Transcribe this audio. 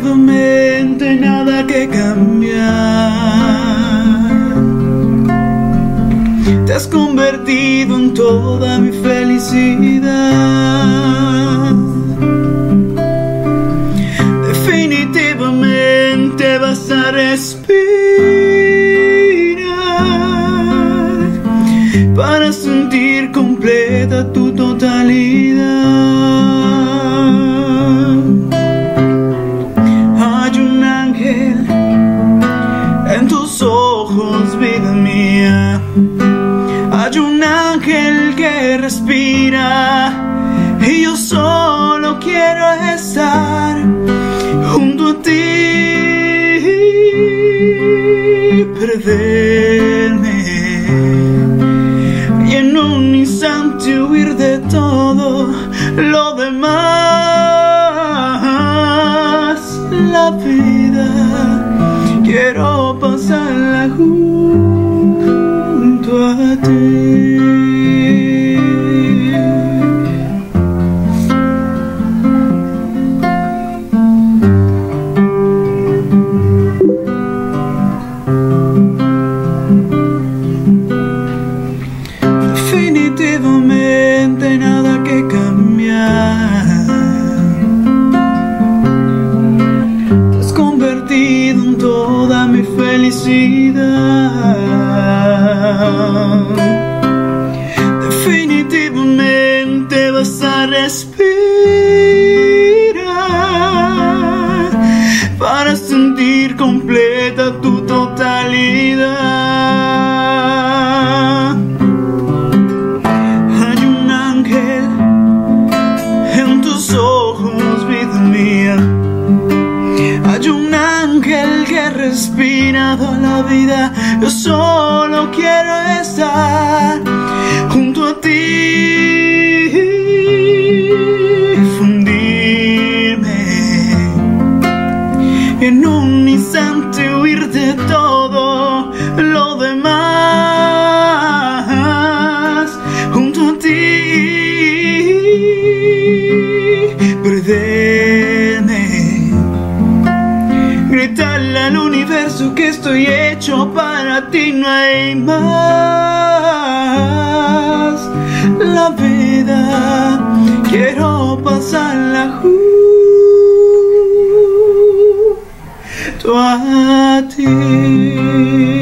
Definitivamente nada que cambiar. Te has convertido en toda mi felicidad. Definitivamente vas a respirar para sentir completa tu totalidad. Ángel que respira y yo solo quiero estar junto a ti, perderme y en un instante huir de todo lo demás. La vida quiero pasarla junto a ti. Definitivamente vas a respirar para sentir completa la vida. Yo solo quiero estar junto a ti. Fundirme en un instante huir de todo lo demás junto a ti gritarle al universo que estoy hecho para ti no hay más. La vida quiero pasarla junto a ti